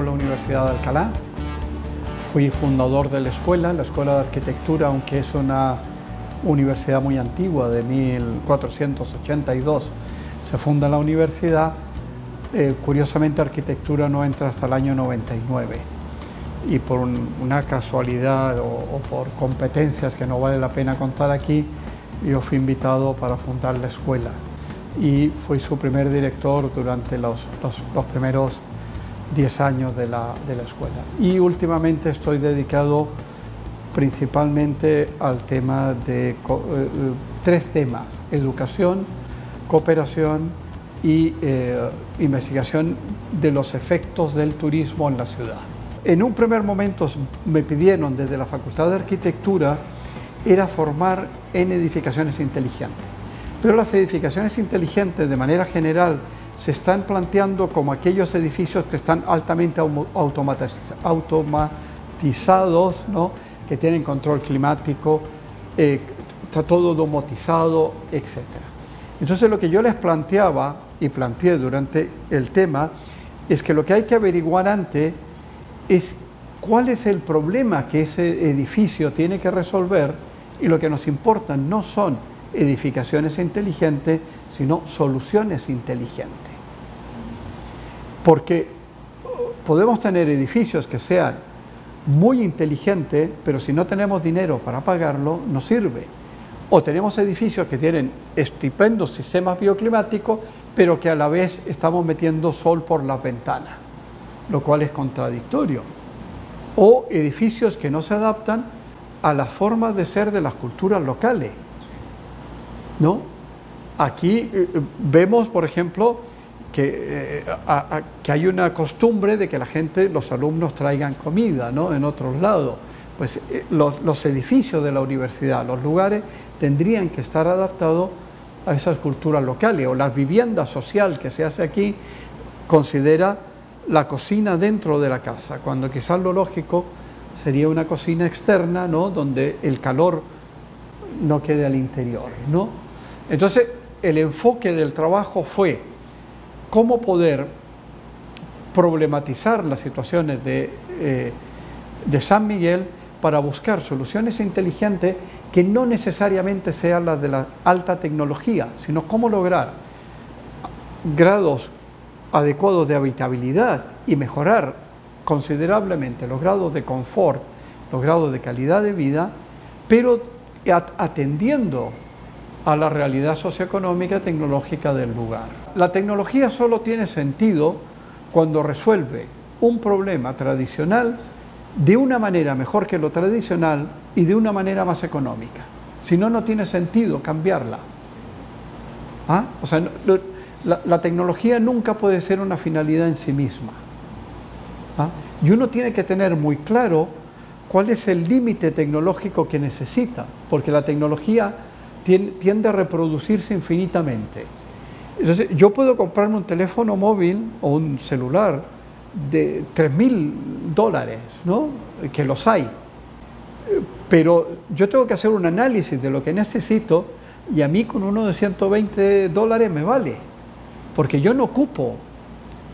en la Universidad de Alcalá. Fui fundador de la escuela, la Escuela de Arquitectura, aunque es una universidad muy antigua, de 1482 se funda la universidad. Eh, curiosamente, arquitectura no entra hasta el año 99 y por una casualidad o, por competencias que no vale la pena contar aquí, yo fui invitado para fundar la escuela y fui su primer director durante los, los, primeros 10 años de la, de la, escuela. Y últimamente estoy dedicado principalmente al tema de eh, tres temas, educación, cooperación y eh, investigación de los efectos del turismo en la ciudad. En un primer momento me pidieron desde la Facultad de Arquitectura era formar en edificaciones inteligentes. Pero las edificaciones inteligentes de manera general se están planteando como aquellos edificios que están altamente automatizados, ¿no? que tienen control climático, eh, está todo domotizado, etc. Entonces lo que yo les planteaba y planteé durante el tema es que lo que hay que averiguar antes es cuál es el problema que ese edificio tiene que resolver y lo que nos importa no son edificaciones inteligentes, sino soluciones inteligentes. Porque podemos tener edificios que sean muy inteligentes, pero si no tenemos dinero para pagarlo, no sirve. O tenemos edificios que tienen estupendos sistemas bioclimáticos, pero que a la vez estamos metiendo sol por las ventanas, lo cual es contradictorio. O edificios que no se adaptan a las formas de ser de las culturas locales. ¿No? Aquí eh, eh, vemos, por ejemplo, que, eh, que, hay una costumbre de que la gente, los alumnos traigan comida, ¿no? En otros lados. Pues los, los edificios de la universidad, los lugares, tendrían que estar adaptados a esas culturas locales o la vivienda social que se hace aquí considera la cocina dentro de la casa, cuando quizás lo lógico sería una cocina externa, ¿no? donde el calor no quede al interior. ¿no? Entonces, el enfoque del trabajo fue cómo poder problematizar las situaciones de, eh, de San Miguel para buscar soluciones inteligentes que no necesariamente sean las de la alta tecnología, sino cómo lograr grados adecuados de habitabilidad y mejorar considerablemente los grados de confort, los grados de calidad de vida, pero atendiendo a la realidad socioeconómica y tecnológica del lugar. La tecnología solo tiene sentido cuando resuelve un problema tradicional de una manera mejor que lo tradicional y de una manera más económica. Si no, no tiene sentido cambiarla. ¿Ah? O sea, la, tecnología nunca puede ser una finalidad en sí misma. ¿Ah? Y uno tiene que tener muy claro cuál es el límite tecnológico que necesita, porque la tecnología tiende a reproducirse infinitamente. Entonces, yo puedo comprarme un teléfono móvil o un celular de 3 mil dólares, ¿no? que los hay. Pero yo tengo que hacer un análisis de lo que necesito y a mí con uno de 120 dólares me vale, porque yo no ocupo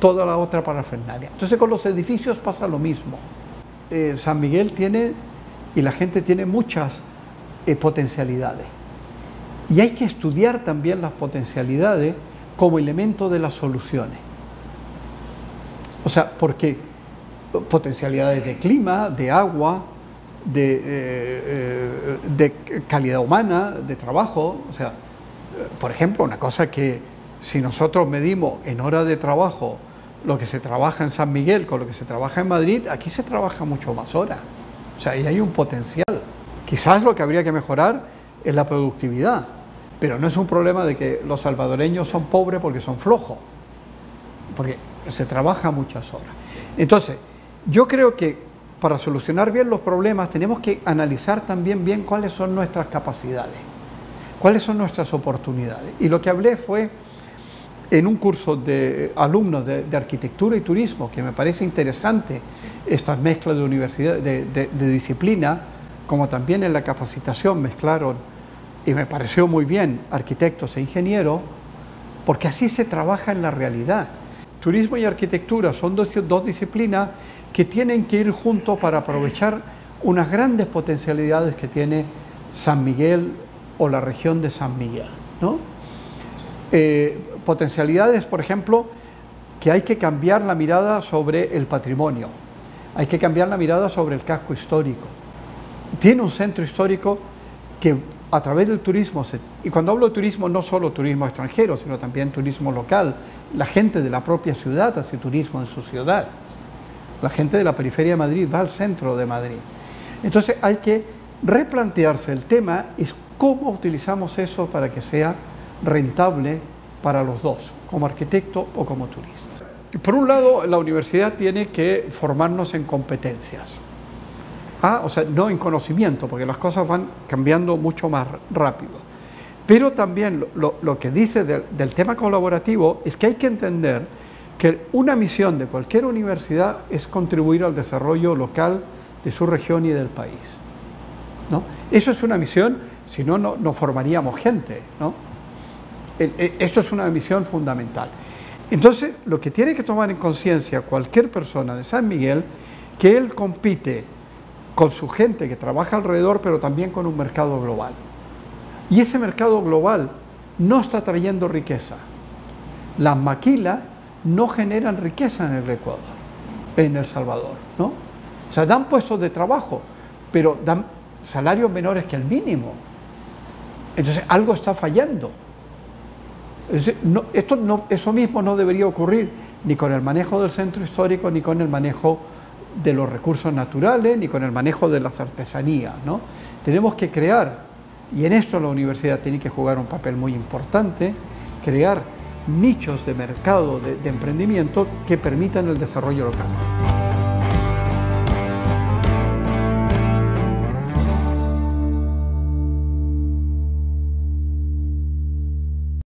toda la otra parafernalia. Entonces con los edificios pasa lo mismo. Eh, San Miguel tiene, y la gente tiene muchas eh, potencialidades. Y hay que estudiar también las potencialidades como elemento de las soluciones. O sea, porque potencialidades de clima, de agua, de, eh, eh, calidad humana, de trabajo. O sea, por ejemplo, una cosa que si nosotros medimos en hora de trabajo lo que se trabaja en San Miguel con lo que se trabaja en Madrid, aquí se trabaja mucho más horas. O sea, ahí hay un potencial. Quizás lo que habría que mejorar es la productividad, pero no es un problema de que los salvadoreños son pobres porque son flojos, porque se trabaja muchas horas. Entonces, yo creo que para solucionar bien los problemas tenemos que analizar también bien cuáles son nuestras capacidades, cuáles son nuestras oportunidades. Y lo que hablé fue en un curso de alumnos de, arquitectura y turismo, que me parece interesante estas mezclas de universidad, de, disciplina, como también en la capacitación mezclaron, y me pareció muy bien, arquitectos e ingenieros, porque así se trabaja en la realidad turismo y arquitectura son dos, dos disciplinas que tienen que ir juntos para aprovechar unas grandes potencialidades que tiene San Miguel o la región de San Miguel. ¿no? Eh, potencialidades, por ejemplo, que hay que cambiar la mirada sobre el patrimonio, hay que cambiar la mirada sobre el casco histórico. Tiene un centro histórico que a través del turismo, y cuando hablo de turismo no solo turismo extranjero, sino también turismo local, la gente de la propia ciudad hace turismo en su ciudad, la gente de la periferia de Madrid va al centro de Madrid. Entonces hay que replantearse el tema, es cómo utilizamos eso para que sea rentable para los dos, como arquitecto o como turista. Por un lado, la universidad tiene que formarnos en competencias, ¿ah? o sea, no en conocimiento, porque las cosas van cambiando mucho más rápido. Pero también lo, que dice del tema colaborativo es que hay que entender que una misión de cualquier universidad es contribuir al desarrollo local de su región y del país. ¿no? Eso es una misión, si no, no formaríamos gente. ¿no? Esto es una misión fundamental. Entonces, lo que tiene que tomar en conciencia cualquier persona de San Miguel, que él compite con su gente que trabaja alrededor, pero también con un mercado global. Y ese mercado global no está trayendo riqueza. Las maquilas no generan riqueza en el Ecuador, en El Salvador, ¿no? O sea, dan puestos de trabajo, pero dan salarios menores que el mínimo. Entonces, algo está fallando. esto eso mismo no debería ocurrir ni con el manejo del centro histórico, ni con el manejo de los recursos naturales, ni con el manejo de las artesanías. ¿no? Tenemos que crear, y en esto la universidad tiene que jugar un papel muy importante, crear nichos de mercado de, de emprendimiento que permitan el desarrollo local.